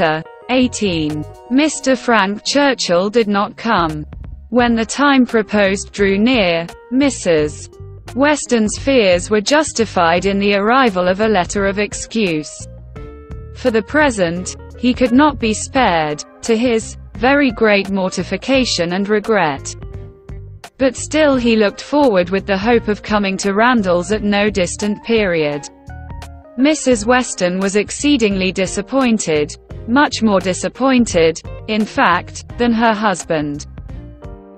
Chapter 18. Mr. Frank Churchill did not come. When the time proposed drew near, Mrs. Weston's fears were justified in the arrival of a letter of excuse. For the present, he could not be spared, to his very great mortification and regret. But still he looked forward with the hope of coming to Randalls at no distant period. Mrs. Weston was exceedingly disappointed, much more disappointed, in fact, than her husband.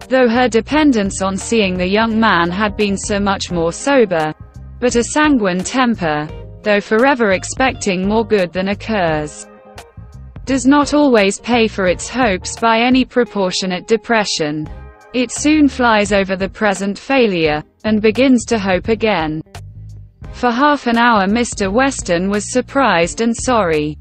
Though her dependence on seeing the young man had been so much more sober, but a sanguine temper, though forever expecting more good than occurs, does not always pay for its hopes by any proportionate depression. It soon flies over the present failure, and begins to hope again. For half an hour Mr. Weston was surprised and sorry.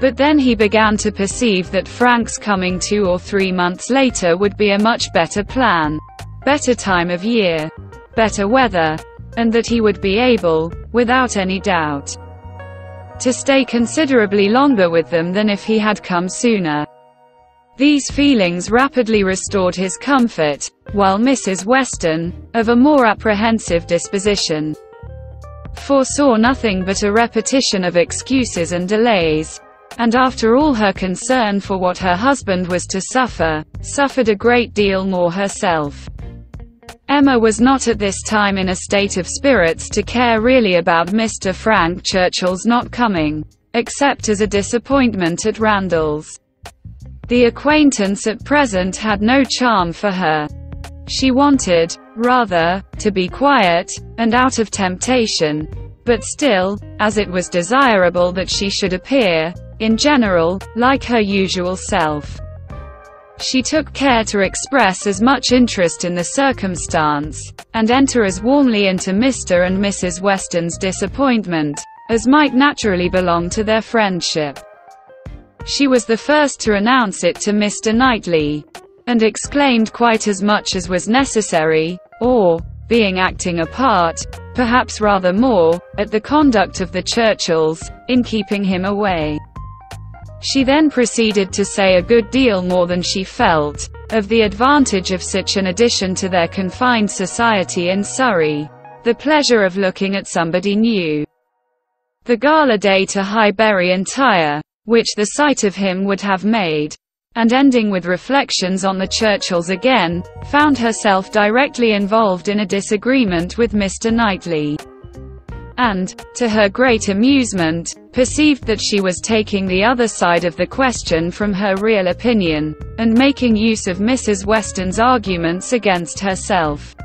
But then he began to perceive that Frank's coming two or three months later would be a much better plan, better time of year, better weather, and that he would be able, without any doubt, to stay considerably longer with them than if he had come sooner. These feelings rapidly restored his comfort, while Mrs. Weston, of a more apprehensive disposition, foresaw nothing but a repetition of excuses and delays, and after all her concern for what her husband was to suffer, suffered a great deal more herself. Emma was not at this time in a state of spirits to care really about Mr. Frank Churchill's not coming, except as a disappointment at Randalls. The acquaintance at present had no charm for her. She wanted, rather, to be quiet, and out of temptation. But still, as it was desirable that she should appear, in general, like her usual self. She took care to express as much interest in the circumstance, and enter as warmly into Mr. and Mrs. Weston's disappointment, as might naturally belong to their friendship. She was the first to announce it to Mr. Knightley, and exclaimed quite as much as was necessary, or, being acting a part, perhaps rather more, at the conduct of the Churchills, in keeping him away. She then proceeded to say a good deal more than she felt, of the advantage of such an addition to their confined society in Surrey, the pleasure of looking at somebody new. The gala day to Highbury and Tyre, which the sight of him would have made, and ending with reflections on the Churchills again, found herself directly involved in a disagreement with Mr. Knightley. And, to her great amusement, perceived that she was taking the other side of the question from her real opinion, and making use of Mrs. Weston's arguments against herself.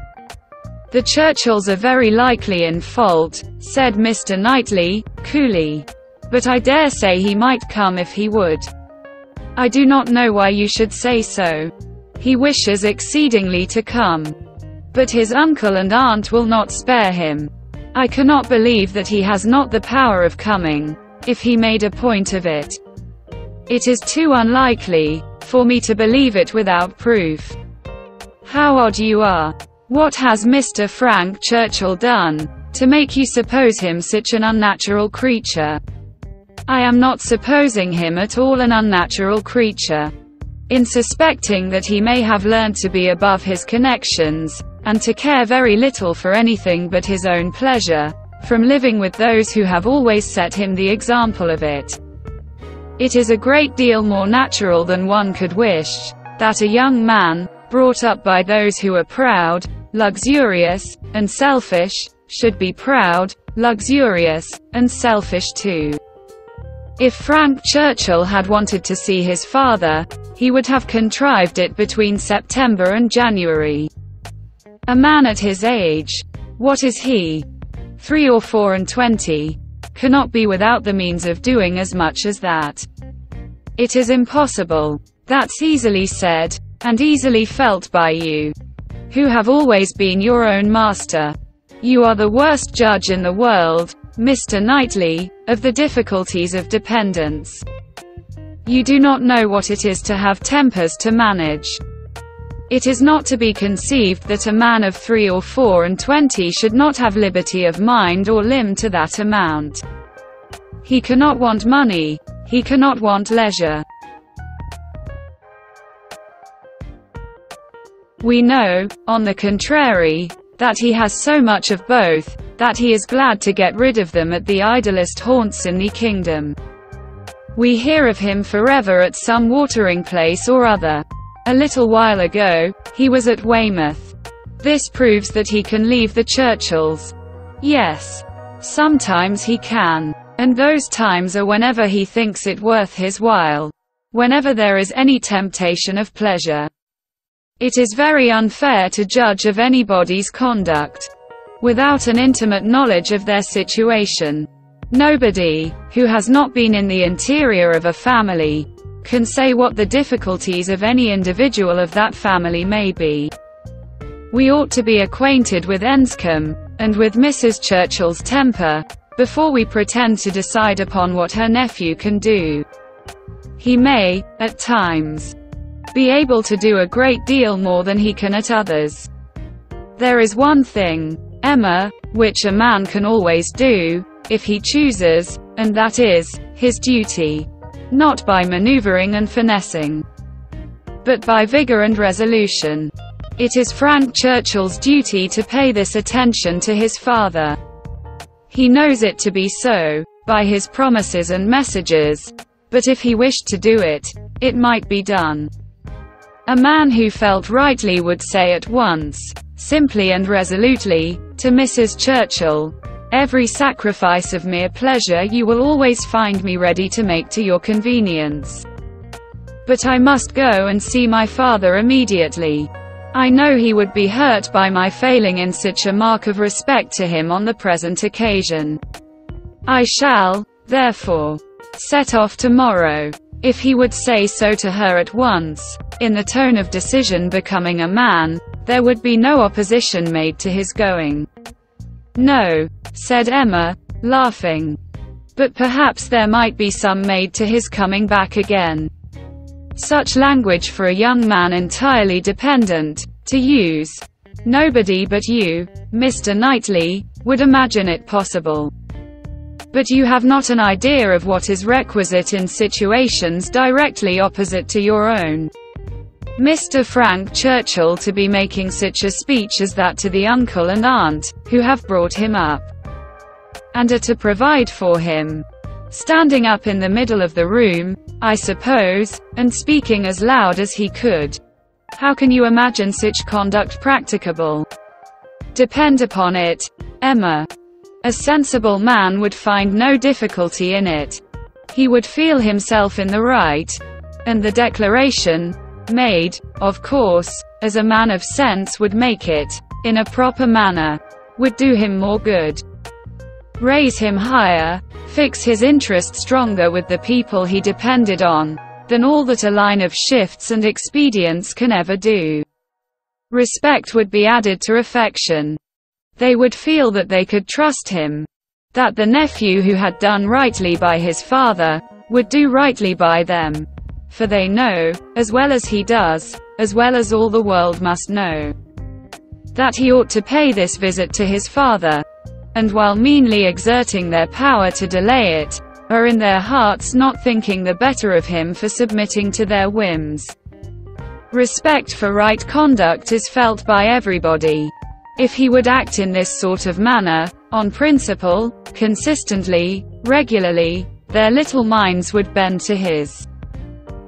The Churchills are very likely in fault, said Mr. Knightley, coolly. But I dare say he might come if he would. I do not know why you should say so. He wishes exceedingly to come. But his uncle and aunt will not spare him. I cannot believe that he has not the power of coming, if he made a point of it. It is too unlikely, for me to believe it without proof. How odd you are. What has Mr. Frank Churchill done, to make you suppose him such an unnatural creature? I am not supposing him at all an unnatural creature. In suspecting that he may have learned to be above his connections, and to care very little for anything but his own pleasure, from living with those who have always set him the example of it. It is a great deal more natural than one could wish, that a young man, brought up by those who are proud, luxurious, and selfish, should be proud, luxurious, and selfish too. If Frank Churchill had wanted to see his father, he would have contrived it between September and January. A man at his age, what is he? Three or four and twenty, cannot be without the means of doing as much as that. It is impossible. That's easily said, and easily felt by you, who have always been your own master. You are the worst judge in the world, Mr. Knightley, of the difficulties of dependence. You do not know what it is to have tempers to manage. It is not to be conceived that a man of three or four and twenty should not have liberty of mind or limb to that amount. He cannot want money, he cannot want leisure. We know, on the contrary, that he has so much of both, that he is glad to get rid of them at the idlest haunts in the kingdom. We hear of him forever at some watering place or other. A little while ago, he was at Weymouth. This proves that he can leave the Churchills. Yes. Sometimes he can. And those times are whenever he thinks it worth his while. Whenever there is any temptation of pleasure. It is very unfair to judge of anybody's conduct without an intimate knowledge of their situation. Nobody, who has not been in the interior of a family, can say what the difficulties of any individual of that family may be. We ought to be acquainted with Enscombe, and with Mrs. Churchill's temper, before we pretend to decide upon what her nephew can do. He may, at times, be able to do a great deal more than he can at others. There is one thing, Emma, which a man can always do, if he chooses, and that is, his duty. Not by maneuvering and finessing, but by vigor and resolution. It is Frank Churchill's duty to pay this attention to his father. He knows it to be so, by his promises and messages, but if he wished to do it, it might be done. A man who felt rightly would say at once, simply and resolutely, to Mrs. Churchill, Every sacrifice of mere pleasure you will always find me ready to make to your convenience. But I must go and see my father immediately. I know he would be hurt by my failing in such a mark of respect to him on the present occasion. I shall, therefore, set off tomorrow. If he would say so to her at once, in the tone of decision becoming a man, there would be no opposition made to his going. No, said Emma, laughing. But perhaps there might be some made to his coming back again. Such language for a young man entirely dependent, to use. Nobody but you, Mr. Knightley, would imagine it possible. But you have not an idea of what is requisite in situations directly opposite to your own. Mr. Frank Churchill to be making such a speech as that to the uncle and aunt, who have brought him up, and are to provide for him. Standing up in the middle of the room, I suppose, and speaking as loud as he could. How can you imagine such conduct practicable? Depend upon it, Emma. A sensible man would find no difficulty in it. He would feel himself in the right. And the declaration, made, of course, as a man of sense would make it, in a proper manner, would do him more good. Raise him higher, fix his interest stronger with the people he depended on, than all that a line of shifts and expedients can ever do. Respect would be added to affection. They would feel that they could trust him. That the nephew who had done rightly by his father, would do rightly by them. For they know, as well as he does, as well as all the world must know, that he ought to pay this visit to his father, and while meanly exerting their power to delay it, are in their hearts not thinking the better of him for submitting to their whims. Respect for right conduct is felt by everybody. If he would act in this sort of manner, on principle, consistently, regularly, their little minds would bend to his.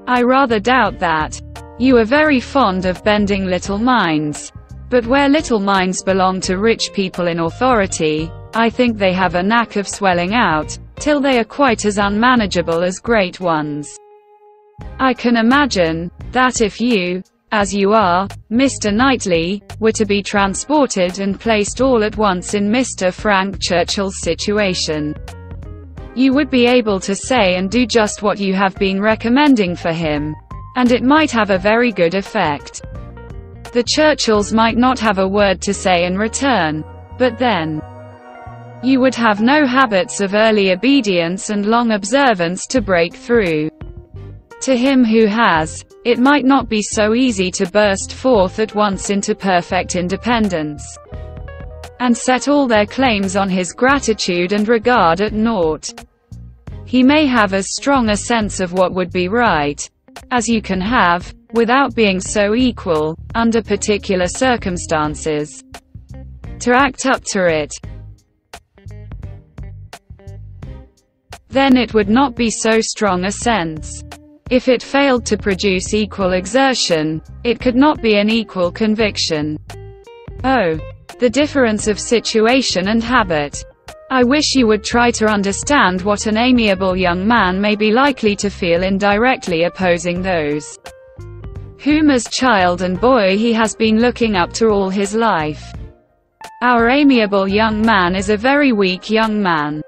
I rather doubt that. You are very fond of bending little minds. But where little minds belong to rich people in authority, I think they have a knack of swelling out, till they are quite as unmanageable as great ones. I can imagine, that if you, as you are, Mr. Knightley, were to be transported and placed all at once in Mr. Frank Churchill's situation. You would be able to say and do just what you have been recommending for him. And it might have a very good effect. The Churchills might not have a word to say in return. But then, you would have no habits of early obedience and long observance to break through. To him who has, it might not be so easy to burst forth at once into perfect independence and set all their claims on his gratitude and regard at naught. He may have as strong a sense of what would be right as you can have, without being so equal, under particular circumstances. To act up to it, then it would not be so strong a sense. If it failed to produce equal exertion, it could not be an equal conviction. Oh. The difference of situation and habit. I wish you would try to understand what an amiable young man may be likely to feel in directly opposing those whom as child and boy he has been looking up to all his life. Our amiable young man is a very weak young man.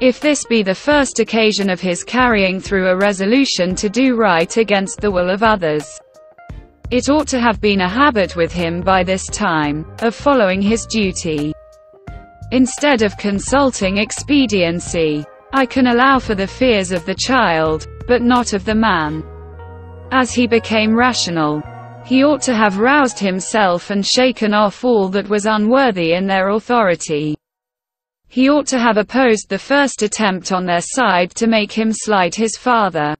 If this be the first occasion of his carrying through a resolution to do right against the will of others, it ought to have been a habit with him by this time, of following his duty. Instead of consulting expediency, I can allow for the fears of the child, but not of the man. As he became rational, he ought to have roused himself and shaken off all that was unworthy in their authority. He ought to have opposed the first attempt on their side to make him slight his father.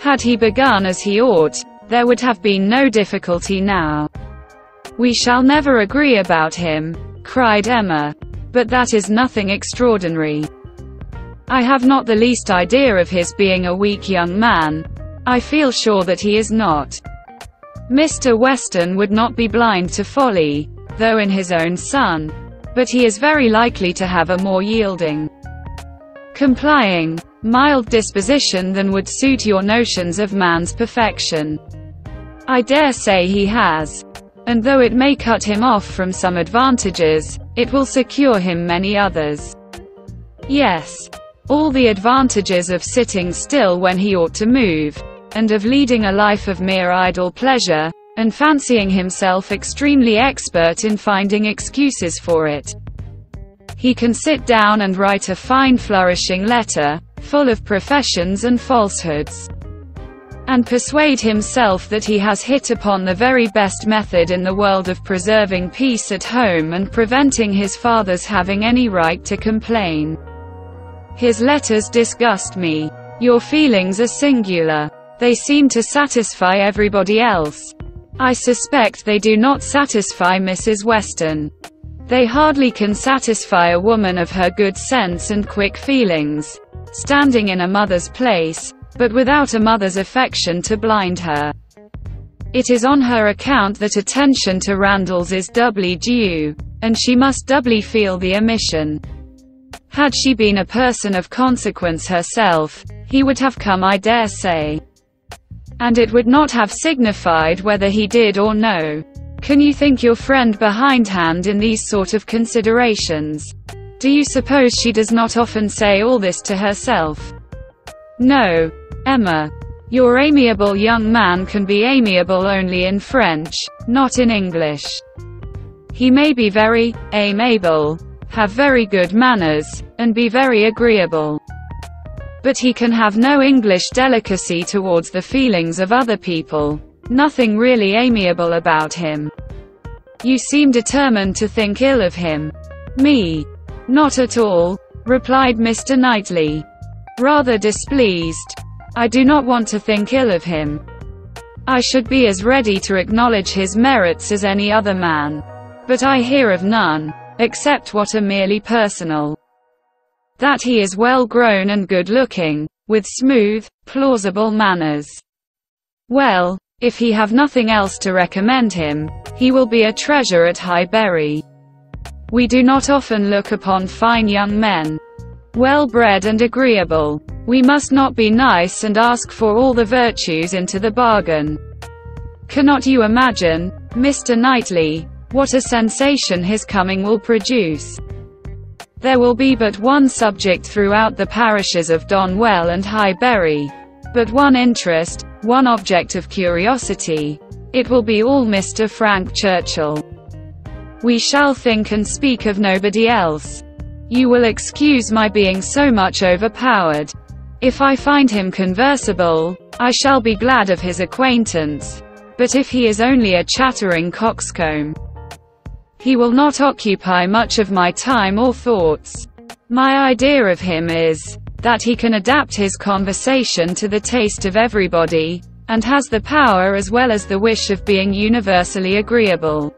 Had he begun as he ought, there would have been no difficulty now. We shall never agree about him, cried Emma. But that is nothing extraordinary. I have not the least idea of his being a weak young man. I feel sure that he is not. Mr. Weston would not be blind to folly, though in his own son but he is very likely to have a more yielding, complying, mild disposition than would suit your notions of man's perfection. I dare say he has. And though it may cut him off from some advantages, it will secure him many others. Yes. All the advantages of sitting still when he ought to move, and of leading a life of mere idle pleasure, and fancying himself extremely expert in finding excuses for it. He can sit down and write a fine flourishing letter, full of professions and falsehoods, and persuade himself that he has hit upon the very best method in the world of preserving peace at home and preventing his father's having any right to complain. His letters disgust me. Your feelings are singular. They seem to satisfy everybody else. I suspect they do not satisfy Mrs. Weston. They hardly can satisfy a woman of her good sense and quick feelings, standing in a mother's place, but without a mother's affection to blind her. It is on her account that attention to Randalls is doubly due, and she must doubly feel the omission. Had she been a person of consequence herself, he would have come I dare say and it would not have signified whether he did or no. Can you think your friend behindhand in these sort of considerations? Do you suppose she does not often say all this to herself? No. Emma. Your amiable young man can be amiable only in French, not in English. He may be very amiable, have very good manners, and be very agreeable but he can have no English delicacy towards the feelings of other people. Nothing really amiable about him. You seem determined to think ill of him. Me. Not at all, replied Mr. Knightley. Rather displeased. I do not want to think ill of him. I should be as ready to acknowledge his merits as any other man. But I hear of none, except what are merely personal that he is well grown and good looking, with smooth, plausible manners. Well, if he have nothing else to recommend him, he will be a treasure at Highbury. We do not often look upon fine young men, well bred and agreeable. We must not be nice and ask for all the virtues into the bargain. Cannot you imagine, Mr. Knightley, what a sensation his coming will produce? There will be but one subject throughout the parishes of Donwell and Highbury. But one interest, one object of curiosity. It will be all Mr. Frank Churchill. We shall think and speak of nobody else. You will excuse my being so much overpowered. If I find him conversable, I shall be glad of his acquaintance. But if he is only a chattering coxcomb, he will not occupy much of my time or thoughts. My idea of him is, that he can adapt his conversation to the taste of everybody, and has the power as well as the wish of being universally agreeable.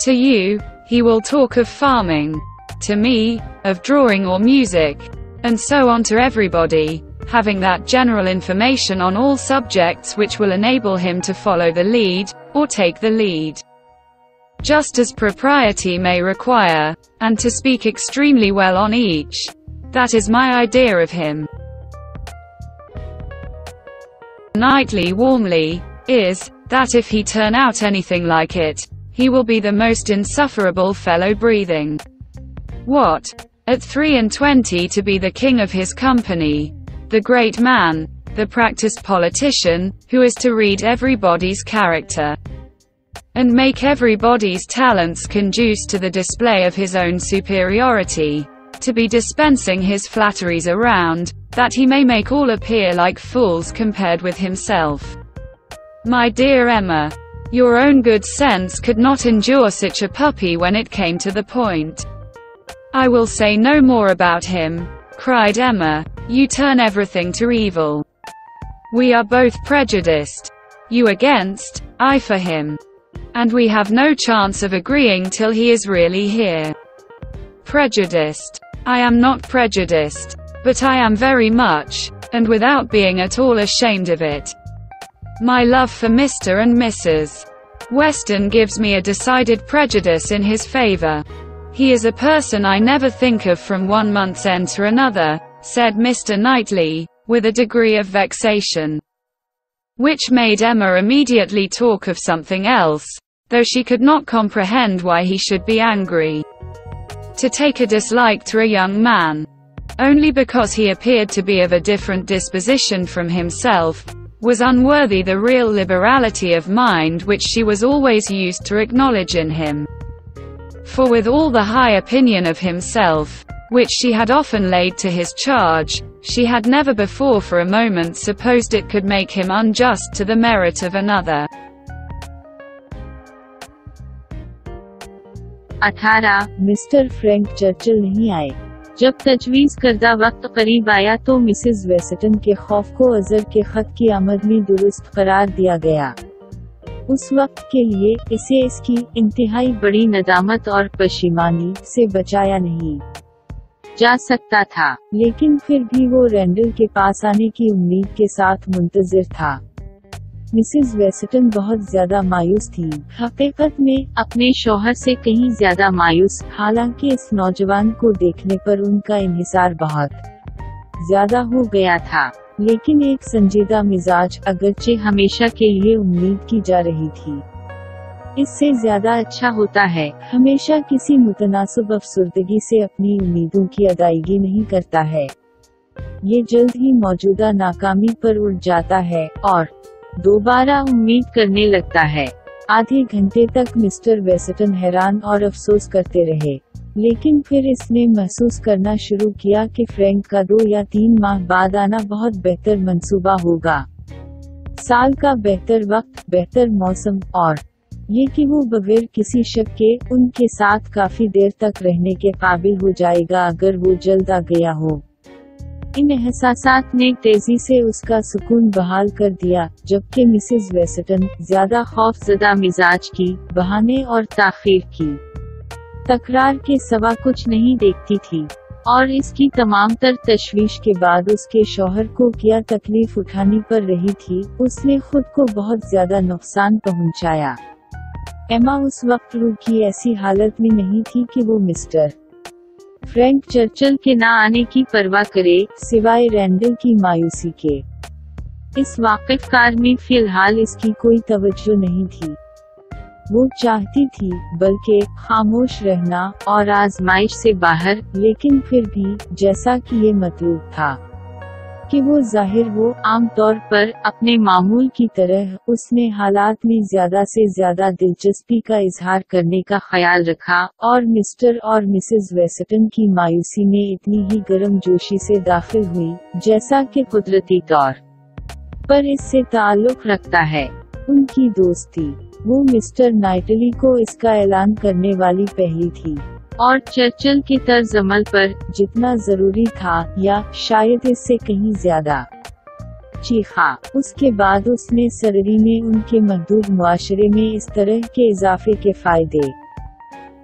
To you, he will talk of farming. To me, of drawing or music. And so on to everybody, having that general information on all subjects which will enable him to follow the lead, or take the lead just as propriety may require, and to speak extremely well on each. That is my idea of him. Knightley warmly, is, that if he turn out anything like it, he will be the most insufferable fellow breathing. What? At three and twenty to be the king of his company. The great man, the practiced politician, who is to read everybody's character and make everybody's talents conduce to the display of his own superiority, to be dispensing his flatteries around, that he may make all appear like fools compared with himself. My dear Emma, your own good sense could not endure such a puppy when it came to the point. I will say no more about him, cried Emma. You turn everything to evil. We are both prejudiced. You against, I for him. And we have no chance of agreeing till he is really here. Prejudiced. I am not prejudiced. But I am very much, and without being at all ashamed of it. My love for Mr. and Mrs. Weston gives me a decided prejudice in his favor. He is a person I never think of from one month's end to another, said Mr. Knightley, with a degree of vexation which made Emma immediately talk of something else, though she could not comprehend why he should be angry. To take a dislike to a young man, only because he appeared to be of a different disposition from himself, was unworthy the real liberality of mind which she was always used to acknowledge in him For with all the high opinion of himself, which she had often laid to his charge, she had never before for a moment supposed it could make him unjust to the merit of another. अठारह mister Frank Churchill नहीं आए जब तजवीज करदा वक्त करीब आया तो मिसेस वेस्टन के खौफ को अजर के खत की आमद में दुरुस्त करार दिया गया उस वक्त के लिए इसे इसकी इंतहाई बड़ी नदामत और पशीमानी से बचाया नहीं जा सकता था। लेकिन फिर भी वो रैंडल के पास आने की उम्मीद के साथ मुंतजर था। मिसेस वेस्टन बहुत ज़्यादा मायूस थी। हकीकत में अपने शोहर से कहीं ज़्यादा मायूस, हालाँकि इस नौजवान को देखने पर उनका इहिसार बहुत ज़्यादा हो गया था। लेकिन एक संजीदा मिजाज अगरचे हमेशा के लिए उम्मीद की जा रही थी। इससे ज़्यादा अच्छा होता है, हमेशा किसी मुतनासब अफसरदगी से अपनी उम्मीदों की अदायगी नहीं करता है। ये जल्द ही मौजूदा नाकामी पर उड़ जाता है और दोबारा उम्मीद करने लगता है। आधे घंटे तक मिस्टर वेस्टन हैरान और अफसोस करते रहे। लेकिन फिर इसने महसूस करना शुरू किया कि फ्रैंक का दो या तीन माह बाद आना बहुत बेहतर मंसूबा होगा। साल का बेहतर वक्त, बेहतर मौसम, और ये कि वो बगैर किसी शक के उनके साथ काफ़ी देर तक रहने के काबिल हो जाएगा अगर वो जल्द आ गया हो। इन एहसास ने तेज़ी से उसका सुकून बहाल कर दिया, जबकि मिसेस वेस्टन ज़्यादा खौफजदा मिजाज की, बहाने और ताखिर की। तकरार के सवा कुछ नहीं देखती थी। और इसकी तमाम तर तशवीश के बाद उसके शोहर को क्या तकलीफ़ उठानी पड़ रही थी, उसने खुद को बहुत ज़्यादा नुकसान पहुँचाया। एमा उस वक्त रू की ऐसी हालत में नहीं थी कि वो मिस्टर फ्रैंक चर्चल के ना आने की परवाह करे, सिवाय रैंडल की मायूसी के। इस वाकिफ कार में फ़िलहाल इसकी कोई तवज्जो नहीं थी। वो चाहती थी, बल्कि खामोश रहना और आजमाइश से बाहर, लेकिन फिर भी, जैसा कि ये मतलूब था। कि वो ज़ाहिर हो आमतौर पर, अपने मामूल की तरह, उसने हालात में ज़्यादा से ज़्यादा दिलचस्पी का इजहार करने का ख्याल रखा, और मिस्टर और मिसेस वेस्टन की मायूसी में इतनी ही गर्म जोशी से दाखिल हुई, जैसा कि कुदरती तौर पर इससे ताल्लुक रखता है। उनकी दोस्ती। वो मिस्टर नाइटली को इसका ऐलान करने वाली पहली थी। और चर्चिल के तर्ज अमल पर। जितना ज़रूरी था या शायद इससे कहीं ज़्यादा। जी हाँ उसके बाद उसने सररी में उनके मजदूर मुआशरे में इस तरह के इजाफे के फ़ायदे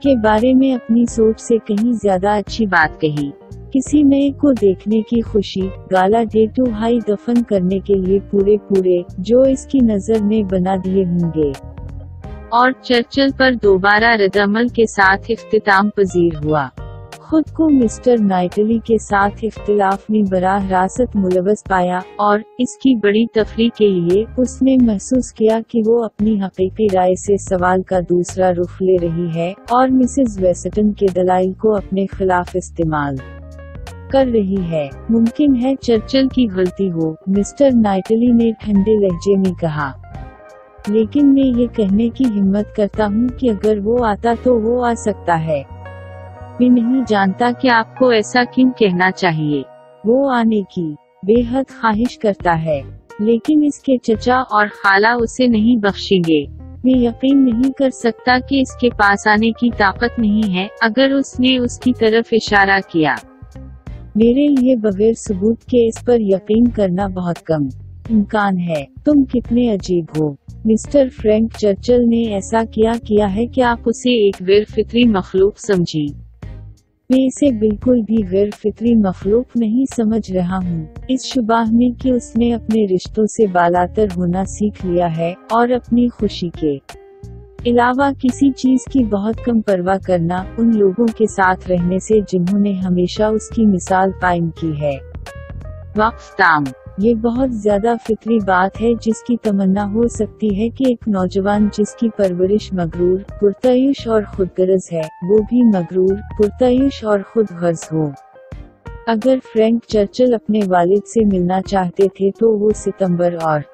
के बारे में अपनी सोच से कहीं ज़्यादा अच्छी बात कही। किसी नए को देखने की खुशी गाला डे टू हाई दफन करने के लिए पूरे पूरे जो इसकी नज़र ने बना दिए होंगे। और चर्चिल पर दोबारा रदमल के साथ इख्तिताम पजीर हुआ। खुद को मिस्टर नाइटली के साथ इख्तिलाफ में बराह रास्त मुलवस पाया और इसकी बड़ी तफरी के लिए उसने महसूस किया कि वो अपनी हकीकी राय से सवाल का दूसरा रुख ले रही है और मिसेज वेस्टन के दलाइल को अपने खिलाफ इस्तेमाल। कर रही है। मुमकिन है चर्चिल की गलती हो। मिस्टर नाइटली ने ठंडे लहजे में कहा। लेकिन मैं ये कहने की हिम्मत करता हूँ कि अगर वो आता तो वो आ सकता है। मैं नहीं जानता कि आपको ऐसा क्यों कहना चाहिए। वो आने की बेहद ख्वाहिश करता है। लेकिन इसके चचा और खाला उसे नहीं बख्शेंगे। मैं यकीन नहीं कर सकता कि इसके पास आने की ताकत नहीं है। अगर उसने उसकी तरफ़ इशारा किया। मेरे लिए बगैर सबूत के इस पर यकीन करना बहुत कम इम्कान है। तुम कितने अजीब हो। मिस्टर फ्रैंक चर्चल ने ऐसा किया किया है? कि आप उसे एक गैर फितरी मखलूक समझी? मैं इसे बिल्कुल भी गैर फितरी मखलूक नहीं समझ रहा हूँ। इस शुबाह में कि उसने अपने रिश्तों से बालातर होना सीख लिया है और अपनी खुशी के अलावा किसी चीज़ की बहुत कम परवाह करना उन लोगों के साथ रहने से जिन्होंने हमेशा उसकी मिसाल कायम की है। वक्फ ये बहुत ज़्यादा फिक्री बात है जिसकी तमन्ना हो सकती है कि एक नौजवान जिसकी परवरिश मगरूर पुरतयुश और खुदगरज है वो भी मगरूर पुरतयुश और खुद गर्ज हो। अगर फ्रैंक चर्चिल अपने वालिद से मिलना चाहते थे तो वो सितंबर और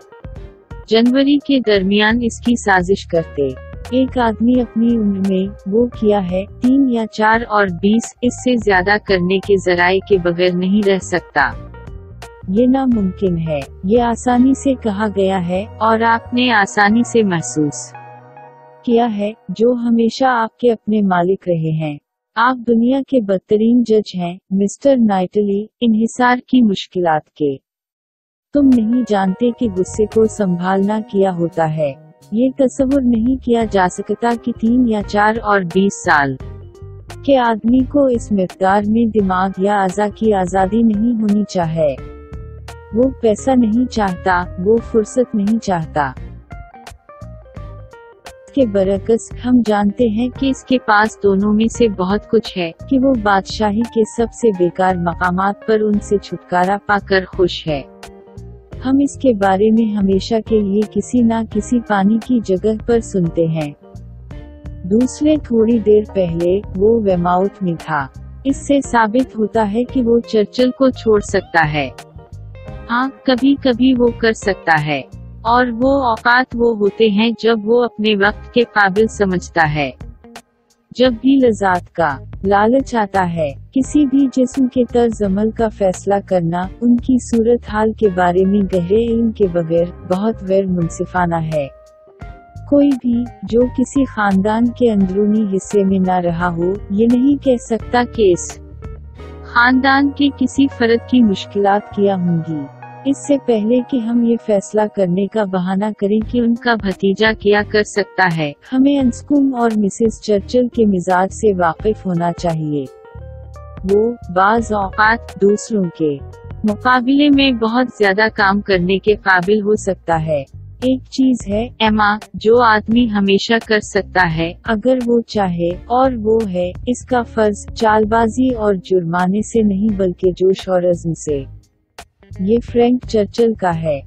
जनवरी के दरमियान इसकी साजिश करते। एक आदमी अपनी उम्र में वो किया है, तीन या चार और बीस, इससे ज़्यादा करने के जराये के बगैर नहीं रह सकता। ये नामुमकिन है, ये आसानी से कहा गया है, और आपने आसानी से महसूस किया है, जो हमेशा आपके अपने मालिक रहे हैं। आप दुनिया के बदतरीन जज हैं, मिस्टर नाइटली इन्हिसार की मुश्किलात के। तुम नहीं जानते कि गुस्से को संभालना किया होता है। ये तस्वुर नहीं किया जा सकता कि तीन या चार और बीस साल के आदमी को इस मकदार में दिमाग या अजा की आज़ादी नहीं होनी चाहिए वो पैसा नहीं चाहता, वो फुर्सत नहीं चाहता। के बरकस हम जानते हैं कि इसके पास दोनों में से बहुत कुछ है, कि वो बादशाही के सबसे बेकार मकामात पर उनसे छुटकारा पाकर खुश है। हम इसके बारे में हमेशा के लिए किसी न किसी पानी की जगह पर सुनते हैं। दूसरे थोड़ी देर पहले, वो वेमाउथ में था। इससे साबित होता है कि वो चर्चल को छोड़ सकता है। हाँ कभी कभी वो कर सकता है। और वो औकात वो होते हैं जब वो अपने वक्त के काबिल समझता है। जब भी लजात का लालच आता है, किसी भी जिस्म के तर्ज अमल का फैसला करना, उनकी सूरत हाल के बारे में गहरे इल्म के बगैर बहुत गैर मुनसिफाना है। कोई भी, जो किसी खानदान के अंदरूनी हिस्से में न रहा हो, ये नहीं कह सकता कि इस खानदान के किसी फर्द की मुश्किलात किया होंगी। इससे पहले कि हम ये फैसला करने का बहाना करें कि उनका भतीजा क्या कर सकता है, हमें अंसकुम और मिसेस चर्चिल के मिजाज से वाकिफ होना चाहिए। वो बाज औकात दूसरों के मुकाबले में बहुत ज़्यादा काम करने के काबिल हो सकता है। एक चीज़ है, एमा, जो आदमी हमेशा कर सकता है, अगर वो चाहे, और वो है, इसका फ़र्ज़, चालबाजी और जुर्माने से नहीं बल्कि जोश और अज़म से। ये फ्रैंक चर्चल का है।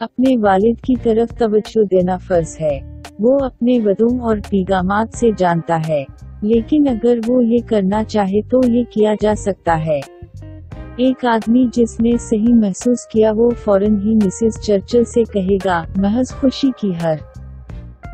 अपने वालिद की तरफ़ तवज्जो देना फ़र्ज़ है। वो अपने वदों और पीगामात से जानता है। लेकिन अगर वो ये करना चाहे तो ये किया जा सकता है। एक आदमी जिसने सही महसूस किया वो फ़ौरन ही मिसेस चर्चल से कहेगा, महज खुशी की हर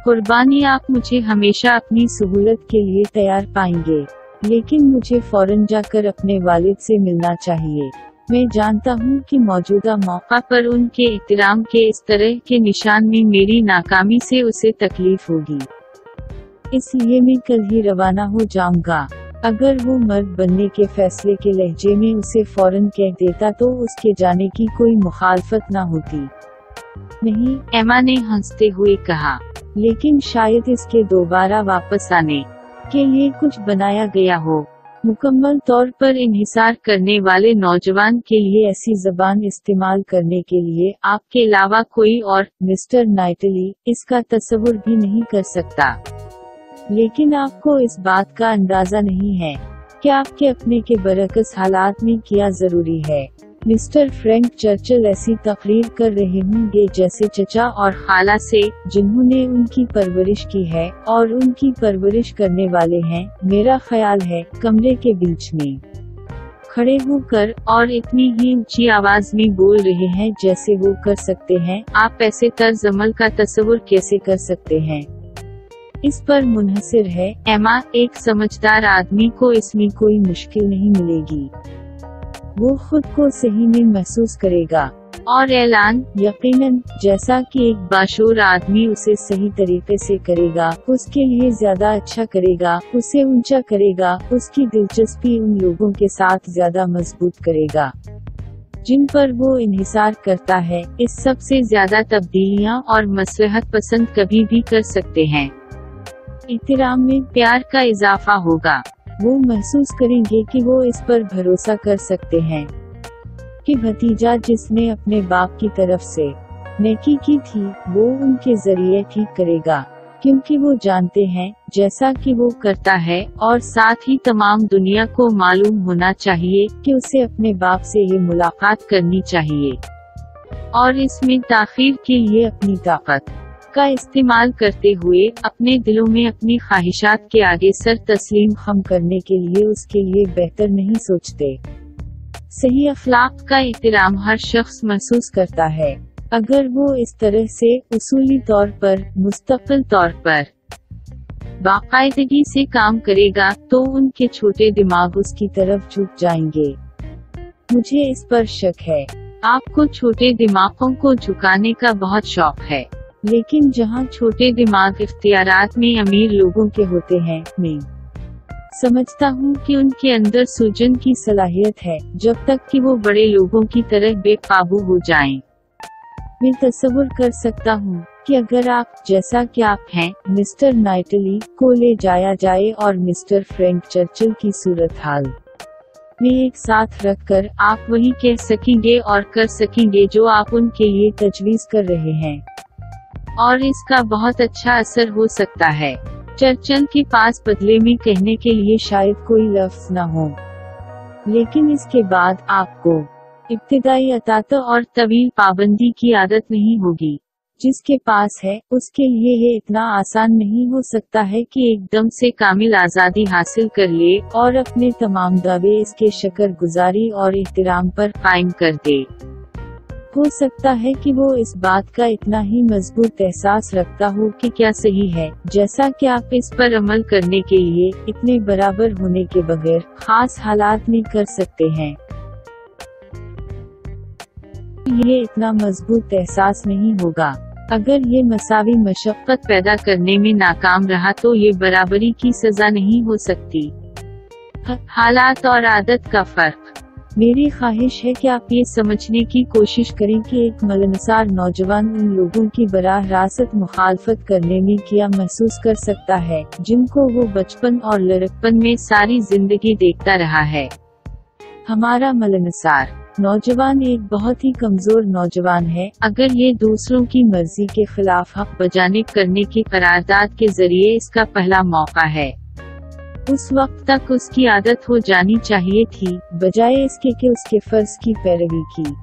कुर्बानी आप मुझे हमेशा अपनी सहूलत के लिए तैयार पाएँगे। लेकिन मुझे फ़ौरन जाकर अपने वालिद से मिलना चाहिए। मैं जानता हूँ कि मौजूदा मौका पर उनके एहतराम के इस तरह के निशान में मेरी नाकामी से उसे तकलीफ़ होगी। इसलिए मैं कल ही रवाना हो जाऊँगा। अगर वो मर्द बनने के फैसले के लहजे में उसे फ़ौरन कह देता तो उसके जाने की कोई मुखालफत न होती। नहीं, एमा ने हँसते हुए कहा। लेकिन शायद इसके दोबारा वापस आने के लिए कुछ बनाया गया हो। मुकम्मल तौर पर इनहिसार करने वाले नौजवान के लिए ऐसी जबान इस्तेमाल करने के लिए आपके अलावा कोई और, मिस्टर नाइटली, इसका तस्वुर भी नहीं कर सकता। लेकिन आपको इस बात का अंदाज़ा नहीं है कि आपके अपने के बरकस हालात में किया ज़रूरी है। मिस्टर फ्रैंक चर्चिल ऐसी तकरीर कर रहे होंगे जैसे चचा और खाला से, जिन्होंने उनकी परवरिश की है और उनकी परवरिश करने वाले हैं, मेरा ख्याल है, कमरे के बीच में। खड़े होकर और इतनी ही ऊँची आवाज़ में बोल रहे हैं जैसे वो कर सकते हैं, आप ऐसे तर्ज अमल का तस्वुर कैसे कर सकते हैं? इस पर मुनहसर है, एमा, एक समझदार आदमी को इसमें कोई मुश्किल नहीं मिलेगी। वो खुद को सही में महसूस करेगा। और ऐलान? यकीनन जैसा कि एक बाशोर आदमी उसे सही तरीके से करेगा उसके लिए ज़्यादा अच्छा करेगा उसे ऊँचा करेगा उसकी दिलचस्पी उन लोगों के साथ ज़्यादा मज़बूत करेगा। जिन पर वो इन्हिसार करता है इस सबसे ज़्यादा तब्दीलियाँ और मसलहत पसंद कभी भी कर सकते हैं। एहतराम में प्यार का इजाफा होगा। वो महसूस करेंगे कि वो इस पर भरोसा कर सकते हैं। कि भतीजा जिसने अपने बाप की तरफ़ से नेकी की थी, वो उनके ज़रिए ठीक करेगा, क्योंकि वो जानते हैं, जैसा कि वो करता है, और साथ ही तमाम दुनिया को मालूम होना चाहिए, कि उसे अपने बाप से ये मुलाकात करनी चाहिए। और इसमें ताखिर के लिए अपनी ताकत। का इस्तेमाल करते हुए, अपने दिलों में अपनी ख्वाहिशात के आगे सर तस्लीम खम करने के लिए उसके लिए बेहतर नहीं सोचते। सही अखलाक का एहतराम हर शख्स महसूस करता है। अगर वो इस तरह से उसूली तौर पर, मुस्तकिल तौर पर बाकायदगी से काम करेगा तो उनके छोटे दिमाग उसकी तरफ़ झुक जाएँगे। मुझे इस पर शक है। आपको छोटे दिमागों को झुकाने का बहुत शौक है। लेकिन जहाँ छोटे दिमाग इख्तियारात में अमीर लोगों के होते हैं, मैं समझता हूँ कि उनके अंदर सूजन की सलाहियत है, जब तक कि वो बड़े लोगों की तरह बेकाबू हो जाएँ। मैं तस्वुर कर सकता हूँ कि अगर आप, जैसा कि आप हैं, मिस्टर नाइटली को ले जाया जाए और मिस्टर फ्रैंक चर्चिल की सूरत हाल में एक साथ रखकर आप वही कह सकेंगे और कर सकेंगे जो आप उनके लिए तजवीज कर रहे हैं और इसका बहुत अच्छा असर हो सकता है। चर्चल के पास बदले में कहने के लिए शायद कोई लफ्ज न हो। लेकिन इसके बाद आपको इब्तदाई अतात और तवील पाबंदी की आदत नहीं होगी। जिसके पास है, उसके लिए ये इतना आसान नहीं हो सकता है कि एकदम से कामिल आज़ादी हासिल कर ले और अपने तमाम दावे इसके शकर गुजारी और एहतराम पर कायम कर दे। हो सकता है कि वो इस बात का इतना ही मज़बूत एहसास रखता हो कि क्या सही है। जैसा कि आप इस पर अमल करने के लिए इतने बराबर होने के बगैर खास हालात में कर सकते हैं। ये इतना मज़बूत एहसास नहीं होगा। अगर ये मसावी मशक्कत पैदा करने में नाकाम रहा तो ये बराबरी की सजा नहीं हो सकती। हालात और आदत का फ़र्क। मेरी ख्वाहिश है कि आप ये समझने की कोशिश करें कि एक मलनसार नौजवान उन लोगों की बराह रास्त मुखालफत करने में क्या महसूस कर सकता है, जिनको वो बचपन और लड़कपन में सारी ज़िंदगी देखता रहा है। हमारा मलनसार नौजवान एक बहुत ही कमज़ोर नौजवान है। अगर ये दूसरों की मर्ज़ी के खिलाफ हक बजाने करने की करारदाद के ज़रिए इसका पहला मौका है। उस वक्त तक उसकी आदत हो जानी चाहिए थी। बजाय इसके कि उसके फ़र्ज़ की पैरवी की।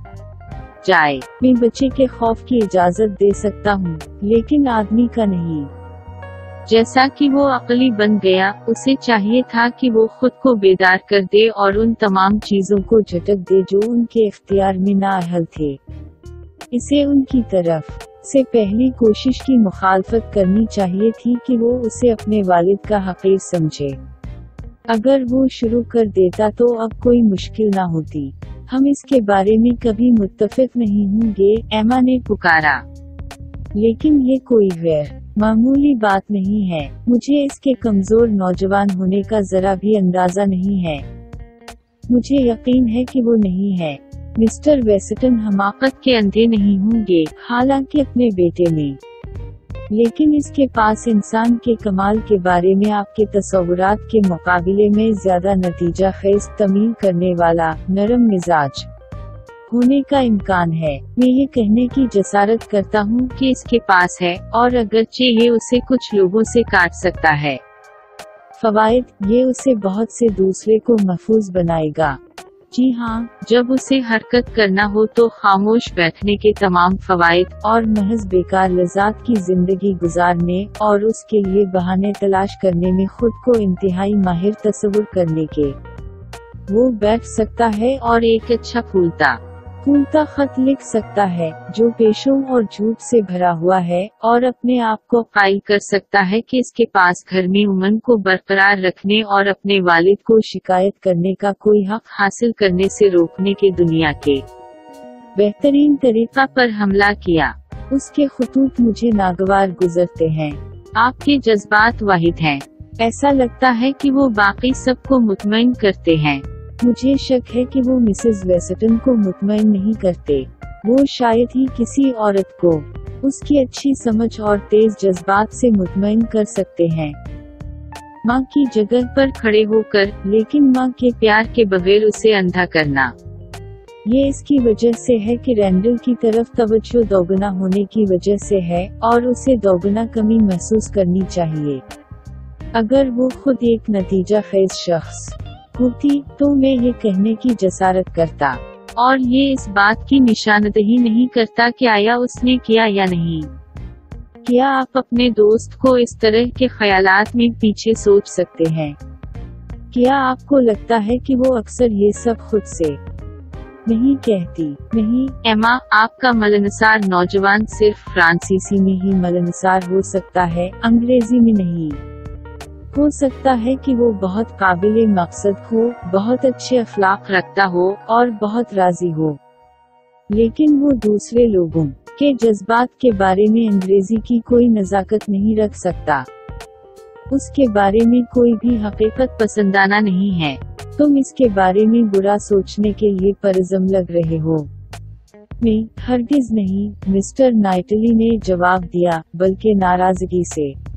जाए। मैं बच्चे के खौफ की इजाज़त दे सकता हूँ लेकिन आदमी का नहीं। जैसा कि वो अकली बन गया उसे चाहिए था कि वो खुद को बेदार कर दे और उन तमाम चीज़ों को झटक दे जो उनके इख्तियार में नाअहल थे। इसे उनकी तरफ़ से पहली कोशिश की मुखालफत करनी चाहिए थी कि वो उसे अपने वालिद का हकीर समझे। अगर वो शुरू कर देता तो अब कोई मुश्किल ना होती। हम इसके बारे में कभी मुतफिक नहीं होंगे, एमा ने पुकारा। लेकिन ये कोई गैर, मामूली बात नहीं है। मुझे इसके कमज़ोर नौजवान होने का जरा भी अंदाज़ा नहीं है। मुझे यकीन है कि वो नहीं है। मिस्टर वेस्टन हमाकत के अंधे नहीं होंगे, हालाँकि अपने बेटे में। लेकिन इसके पास इंसान के कमाल के बारे में, आपके तस्वुरात के मुकाबले में ज़्यादा नतीजा खेज तमील करने वाला नरम मिजाज होने का इम्कान है। मैं ये कहने की जसारत करता हूँ कि इसके पास है, और अगरचे ये उसे कुछ लोगों से काट सकता है। फवायद, ये उसे बहुत से दूसरे को महफूज बनाएगा। जी हाँ जब उसे हरकत करना हो तो खामोश बैठने के तमाम फवायद और महज बेकार लजात की ज़िंदगी गुजारने और उसके लिए बहाने तलाश करने में खुद को इंतहाई माहिर तस्वुर करने के। वो बैठ सकता है और एक अच्छा फूलता। फूलता खत लिख सकता है, जो पेशों और झूठ से भरा हुआ है, और अपने आप को कायल कर सकता है कि इसके पास घर में उमंग को बरकरार रखने और अपने वालिद को शिकायत करने का कोई हक हासिल करने से रोकने के दुनिया के बेहतरीन तरीका पर हमला किया। उसके खतूत मुझे नागवार गुजरते हैं। आपके जज्बात वाहिद हैं। ऐसा लगता है कि वो बाकी सबको मुतमिन करते हैं। मुझे शक है कि वो मिसेस वेस्टन को मुतमिन नहीं करते। वो शायद ही किसी औरत को उसकी अच्छी समझ और तेज जज्बात से मुतमिन कर सकते हैं। माँ की जगह पर खड़े होकर, लेकिन माँ के प्यार के बगैर उसे अंधा करना। ये इसकी वजह से है कि रैंडल की तरफ़ तवज्जो दोगुना होने की वजह से है और उसे दोगुना कमी महसूस करनी चाहिए। अगर वो खुद एक नतीजा खेज शख्स होती तो मैं ये कहने की जसारत करता। और ये इस बात की निशानदही नहीं करता कि आया उसने किया या नहीं। क्या आप अपने दोस्त को इस तरह के ख्यालात में पीछे सोच सकते हैं? क्या आपको लगता है कि वो अक्सर ये सब खुद से? नहीं कहती, नहीं। एमा, आपका मलनसार नौजवान सिर्फ़ फ्रांसीसी में ही मलनसार हो सकता है, अंग्रेज़ी में नहीं। हो सकता है कि वो बहुत काबिल मकसद हो, बहुत अच्छे अखलाक रखता हो, और बहुत राज़ी हो। लेकिन वो दूसरे लोगों के जज्बात के बारे में अंग्रेज़ी की कोई नजाकत नहीं रख सकता। उसके बारे में कोई भी हकीकत पसंदाना नहीं है। तुम इसके बारे में बुरा सोचने के लिए परजम लग रहे हो। नहीं हरगिज नहीं, मिस्टर नाइटली ने जवाब दिया, बल्कि नाराज़गी से।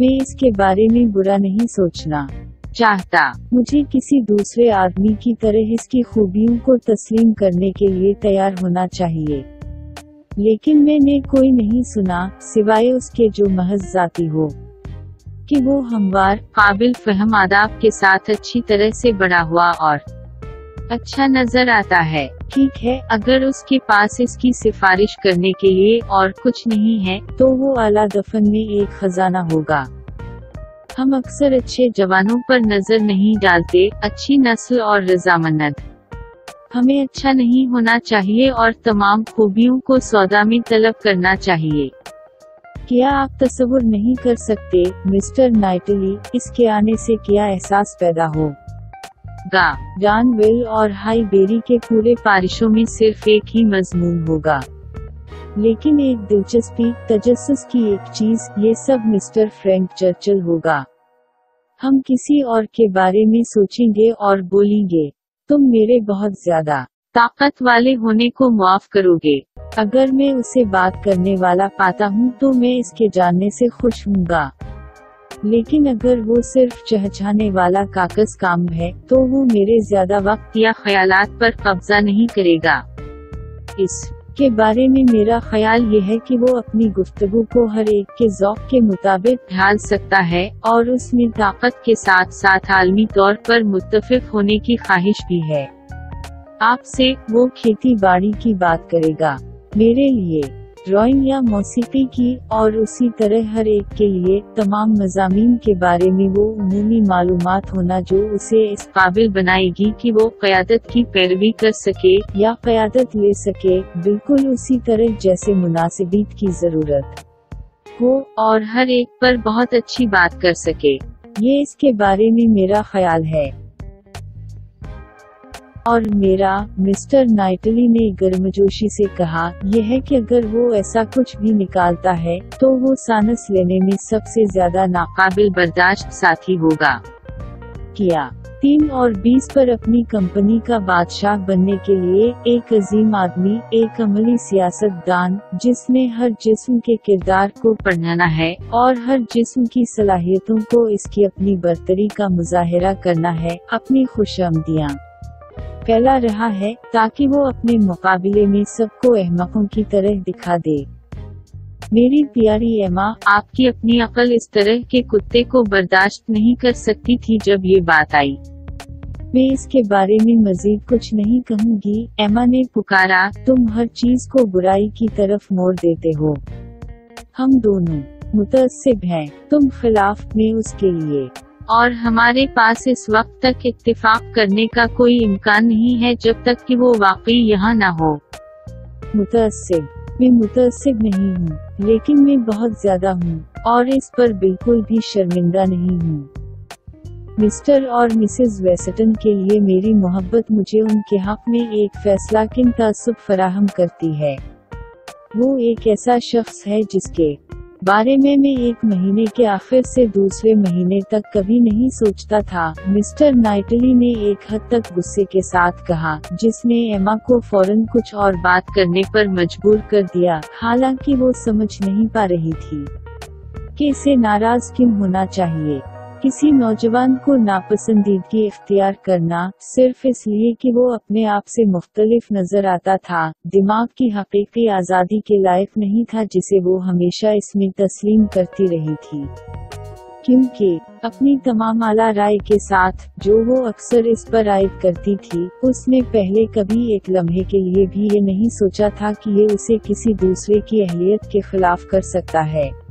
मैं इसके बारे में बुरा नहीं सोचना चाहता। मुझे किसी दूसरे आदमी की तरह इसकी खूबियों को तस्लीम करने के लिए तैयार होना चाहिए। लेकिन मैंने कोई नहीं सुना, सिवाय उसके जो महज जाती हो, कि वो हमवार, काबिल फहम आदाब के साथ अच्छी तरह से बड़ा हुआ और अच्छा नज़र आता है। ठीक है, अगर उसके पास इसकी सिफारिश करने के लिए और कुछ नहीं है तो वो आला दफन में एक खजाना होगा। हम अक्सर अच्छे जवानों पर नज़र नहीं डालते, अच्छी नस्ल और रजामंद। हमें अच्छा नहीं होना चाहिए और तमाम खूबियों को सौदा में तलब करना चाहिए। क्या आप तस्वुर नहीं कर सकते, मिस्टर नाइटली, इसके आने से क्या एहसास पैदा हो? गा जानविल और हाई बेरी के पूरे पारिशों में सिर्फ़ एक ही मजमून होगा। लेकिन एक दिलचस्पी, तजस्स की एक चीज़, ये सब मिस्टर फ्रैंक चर्चिल होगा। हम किसी और के बारे में सोचेंगे और बोलेंगे, तुम मेरे बहुत ज़्यादा ताकत वाले होने को माफ़ करोगे। अगर मैं उसे बात करने वाला पाता हूँ तो मैं इसके जानने से खुश हूँगा। लेकिन अगर वो सिर्फ़ चहचाने वाला काकस काम है तो वो मेरे ज़्यादा वक्त या ख्यालात पर कब्जा नहीं करेगा। इस के बारे में मेरा ख्याल ये है कि वो अपनी गुफ्तगु को हर एक के जौक के मुताबिक ढाल सकता है, और उसमें ताकत के साथ साथ आलमी तौर पर मुतफिक होने की ख्वाहिश भी है। आपसे वो खेती बाड़ी की बात करेगा। मेरे लिए ड्राइंग या मौसीकी की, और उसी तरह हर एक के लिए तमाम मजामी के बारे में वो उमूमी मालूम होना जो उसे इस काबिल बनाएगी कि वो क्यादत की पैरवी कर सके या क्यादत ले सके, बिल्कुल उसी तरह जैसे मुनासिबीत की ज़रूरत हो, और हर एक पर बहुत अच्छी बात कर सके। ये इसके बारे में मेरा ख्याल है। और मेरा, मिस्टर नाइटली ने गर्मजोशी से कहा, यह है कि अगर वो ऐसा कुछ भी निकालता है तो वो सानस लेने में सबसे ज़्यादा नाकाबिल बर्दाश्त साथी होगा। किया। तीन और बीस पर अपनी कंपनी का बादशाह बनने के लिए एक अजीम आदमी, एक अमली सियासतदान, जिसने हर जिस्म के किरदार को पढ़ना है, और हर जिस्म की सलाहियतों को इसकी अपनी बरतरी का मुजाहरा करना है, अपनी खुशामदियाँ फैला रहा है, ताकि वो अपने मुकाबले में सबको अहमकों की तरह दिखा दे। मेरी प्यारी एमा, आपकी अपनी अकल इस तरह के कुत्ते को बर्दाश्त नहीं कर सकती थी जब ये बात आई। मैं इसके बारे में मजीद कुछ नहीं कहूँगी, एमा ने पुकारा, तुम हर चीज़ को बुराई की तरफ़ मोड़ देते हो। हम दोनों मुतसिब हैं, तुम खिलाफ में उसके लिए। और हमारे पास इस वक्त तक इत्तेफाक करने का कोई इम्कान नहीं है जब तक कि वो वाकई यहाँ न हो। मुतसिब मैं मुतसिब नहीं हूँ, लेकिन मैं बहुत ज़्यादा हूँ, और इस पर बिल्कुल भी शर्मिंदा नहीं हूँ। मिस्टर और मिसेस वेस्टन के लिए मेरी मोहब्बत मुझे उनके हक में एक फैसला किन तासुब फराहम करती है। वो एक ऐसा शख्स है जिसके बारे में मैं एक महीने के आखिर से दूसरे महीने तक कभी नहीं सोचता था। मिस्टर नाइटली ने एक हद तक गुस्से के साथ कहा, जिसने एमा को फ़ौरन कुछ और बात करने पर मजबूर कर दिया, हालाँकि वो समझ नहीं पा रही थी। कि इसे नाराज़ क्यों होना चाहिए? किसी नौजवान को नापसंदीदगी इख्तियार करना सिर्फ़ इसलिए कि वो अपने आप से मुख्तलिफ़ नज़र आता था। दिमाग की हकीकी आज़ादी के लायक नहीं था जिसे वो हमेशा इसमें तस्लीम करती रही थी। क्योंकि अपनी तमाम आला राय के साथ जो वो अक्सर इस पर आयद करती थी, उसने पहले कभी एक लम्हे के लिए भी ये नहीं सोचा था कि ये उसे किसी दूसरे की अहलियत के खिलाफ कर सकता है।